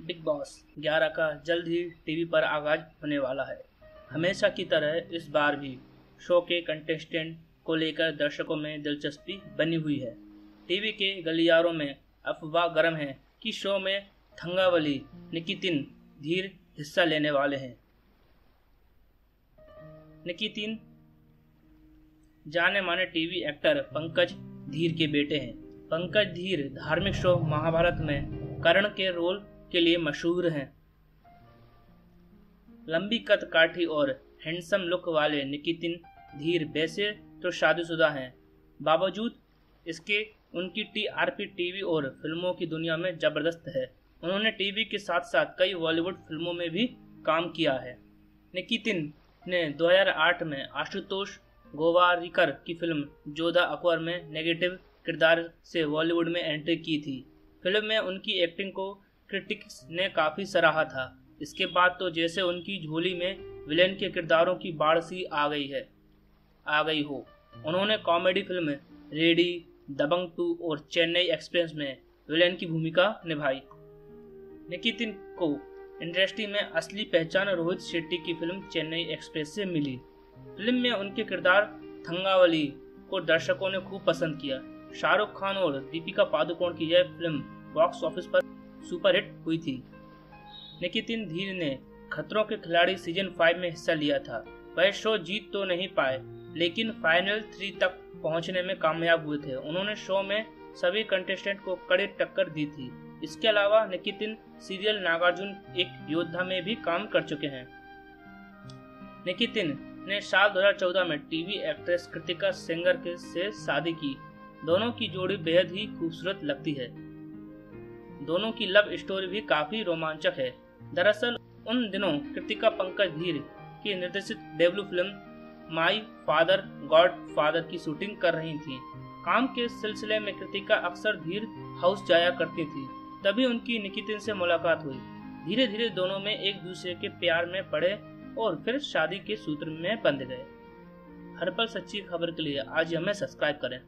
Big boss 11 का जल्द ही TV पर आगाज़ होने वाला है। हमेशा की तरह इस बार भी शो के कंटेस्टेंट को लेकर दर्शकों में दिलचस्पी बनी हुई है। टीवी के गलियारों में अफवाह गर्म है कि शो में थंगावली, निकितिन धीर हिस्सा लेने वाले हैं। निकितिन जाने माने टीवी एक्टर पंकज धीर के बेटे हैं। पंकज धीर धार्मिक शो महाभारत में कर्ण के रोल के लिए मशहूर हैं। लंबी कद काठी और हैंडसम लुक वाले निकितिन धीर वैसे तो शादीशुदा हैं। बावजूद इसके उनकी टीआरपी टीवी और फ़िल्मों की दुनिया में ज़बरदस्त है। उन्होंने टीवी के साथ साथ कई बॉलीवुड फ़िल्मों में भी काम किया है। निकितिन ने 2008 में आशुतोष गोवारिकर की फ़िल्म जोधा अकबर में नेगेटिव किरदार से बॉलीवुड में एंट्री की थी। फ़िल्म में उनकी एक्टिंग को क्रिटिक्स ने काफ़ी सराहा था। इसके बाद तो जैसे उनकी झोली में विलेन के किरदारों की बाढ़ सी आ गई है, आ गई हो। उन्होंने comedy film Ready, Dabangg two और चेन्नई एक्सप्रेस में विलेन की भूमिका निभाई। निकितिन को इंडस्ट्री में असली पहचान रोहित शेट्टी की फ़िल्म चेन्नई एक्सप्रेस से मिली। फ़िल्म में उनके किरदार थंगावली को दर्शकों ने खूब पसंद किया। शाहरुख खान और दीपिका पादुकोण की यह फ़िल्म बॉक्स ऑफ़िस पर सुपरहिट हुई थी। निकितिन धीर ने खतरों के खिलाड़ी सीज़न फाइव में हिस्सा लिया था। वह शो जीत तो नहीं पाए, लेकिन फाइनल थ्री तक पहुँचने में कामयाब हुए थे। उन्होंने शो में सभी कंटेस्टेंट को कड़ी टक्कर दी थी। इसके अलावा निकितिन सीरियल नागार्जुन एक योद्धा में भी काम कर चुके हैं। निकितिन ने साल 2014 में टीवी एक्ट्रेस कृतिका सेंगर के से शादी की। दोनों की जोड़ी बेहद ही खूबसूरत लगती है। दोनों की लव स्टोरी भी काफ़ी रोमांचक है। दरअसल, उन दिनों कृतिका पंकज धीर की निर्देशित debut film My father God father की शूटिंग कर रही थी। काम के सिलसिले में कृतिका अक्सर धीर हाउस जाया करती थी। तभी उनकी निकितिन से मुलाकात हुई। धीरे धीरे दोनों में एक दूसरे के प्यार में पड़े और फिर शादी के सूत्र में बंध गए। हर पल सच्ची खबर के लिए आज हमें सब्सक्राइब करें।